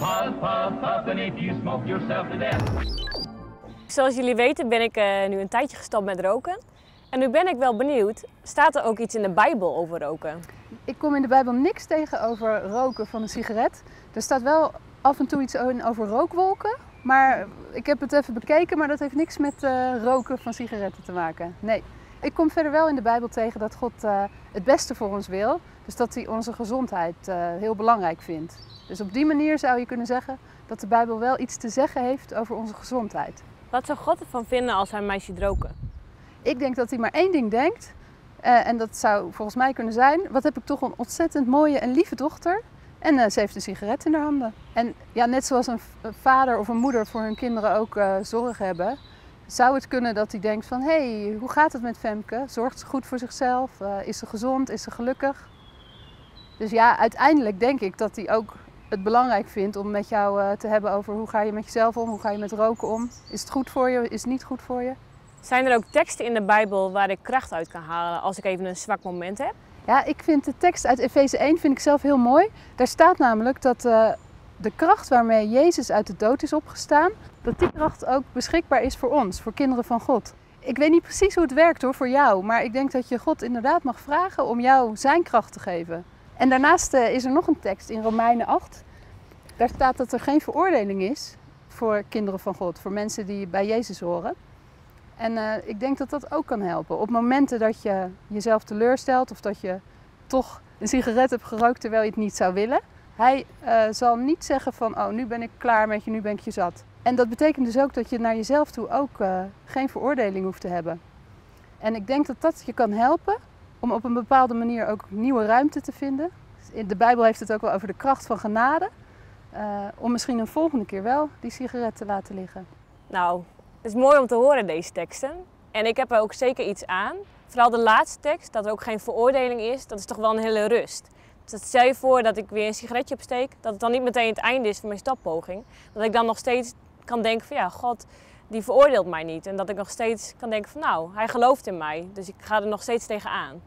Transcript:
And if you smoke yourself to death. Zoals jullie weten ben ik eh, nu een tijdje gestopt met roken. En nu ben ik wel benieuwd, staat er ook iets in de Bijbel over roken? Ik kom in de Bijbel niks tegen over roken van een sigaret. Er staat wel af en toe iets over rookwolken. Maar ik heb het even bekeken, maar dat heeft niks met eh, roken van sigaretten te maken. Nee. Ik kom verder wel in de Bijbel tegen dat God eh, het beste voor ons wil. Dus dat hij onze gezondheid eh, heel belangrijk vindt. Dus op die manier zou je kunnen zeggen dat de Bijbel wel iets te zeggen heeft over onze gezondheid. Wat zou God ervan vinden als hij mij ziet roken? Ik denk dat hij maar één ding denkt. eh, en dat zou volgens mij kunnen zijn: wat heb ik toch een ontzettend mooie en lieve dochter. En ze heeft een sigaret in haar handen. En ja, net zoals een, vader of een moeder voor hun kinderen ook eh, zorg hebben, zou het kunnen dat hij denkt van hé, hey, hoe gaat het met Femke? Zorgt ze goed voor zichzelf? Eh, is ze gezond? Is ze gelukkig? Dus ja, uiteindelijk denk ik dat hij ook het belangrijk vindt om met jou eh, te hebben over hoe ga je met jezelf om, hoe ga je met roken om. Is het goed voor je? Is het niet goed voor je? Zijn er ook teksten in de Bijbel waar ik kracht uit kan halen als ik even een zwak moment heb? Ja, ik vind de tekst uit Efeze 1 vind ik zelf heel mooi. Daar staat namelijk dat eh, de kracht waarmee Jezus uit de dood is opgestaan, dat die kracht ook beschikbaar is voor ons, voor kinderen van God. Ik weet niet precies hoe het werkt hoor voor jou, maar ik denk dat je God inderdaad mag vragen om jou zijn kracht te geven. En daarnaast eh, is er nog een tekst in Romeinen 8. Daar staat dat er geen veroordeling is voor kinderen van God, voor mensen die bij Jezus horen. En eh, ik denk dat dat ook kan helpen. Op momenten dat je jezelf teleurstelt of dat je toch een sigaret hebt gerookt terwijl je het niet zou willen. Hij eh, zal niet zeggen van, oh nu ben ik klaar met je, nu ben ik je zat. En dat betekent dus ook dat je naar jezelf toe ook eh, geen veroordeling hoeft te hebben. En ik denk dat dat je kan helpen om op een bepaalde manier ook nieuwe ruimte te vinden. In De Bijbel heeft het ook wel over de kracht van genade. eh, om misschien een volgende keer wel die sigaret te laten liggen. Nou, het is mooi om te horen deze teksten. En ik heb er ook zeker iets aan. Vooral de laatste tekst, dat er ook geen veroordeling is, dat is toch wel een hele rust. Dus stel je voor dat ik weer een sigaretje opsteek, dat het dan niet meteen het einde is van mijn stappoging. Dat ik dan nog steeds kan denken van ja, God die veroordeelt mij niet. En dat ik nog steeds kan denken van nou, hij gelooft in mij. Dus ik ga er nog steeds tegenaan.